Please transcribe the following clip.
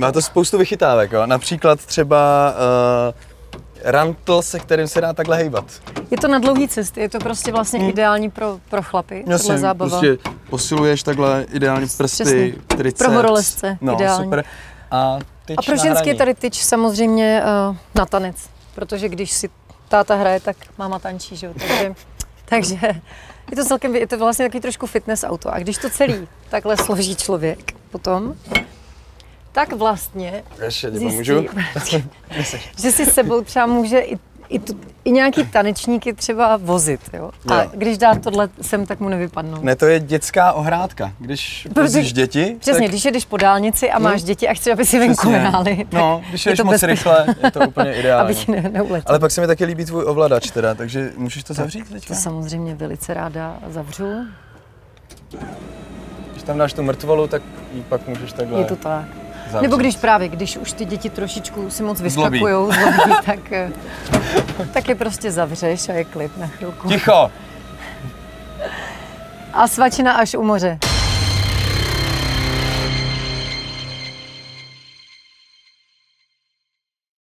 Má to spoustu vychytávek, jo. Například třeba uh, rantl, se kterým se dá takhle hejbat. Je to na dlouhý cesty, je to prostě vlastně Hmm. ideální pro, pro chlapy, tohle zábava. prostě posiluješ takhle ideálně prsty, Přesně. triceps. Pro horolezce no, ideální. super. A, tyč A pro hraní. je tady tyč samozřejmě uh, na tanec, protože když si táta hraje, tak máma tančí, že jo? Takže, takže je to celkem, je to vlastně takový trošku fitness auto. A když to celý takhle složí člověk potom, tak vlastně Ještě tě zjistí, že si s sebou třeba může i, i, tu, i nějaký tanečníky třeba vozit, jo? A Jo. když dá tohle sem, tak mu nevypadnou. Ne, to je dětská ohrádka. Když vozíš děti, Přesně, tak když jedeš po dálnici a máš Hmm. děti a chceš, aby si venku hráli, No, když je jdeš to moc bezpeč- rychle, je to úplně aby ideální. ti ne, neuletěl. Ale pak se mi taky líbí tvůj ovladač teda, takže můžeš to zavřít To teďka? samozřejmě velice ráda zavřu. Když tam dáš tu mrtvolu, tak ji pak můžeš takhle Je to tak. Zavřít. Nebo když právě, když už ty děti trošičku si moc Zlobí. vyskakujou, zlobí, tak, eh, tak je prostě zavřeš a je klid na chvilku. Ticho! A svačina až u moře.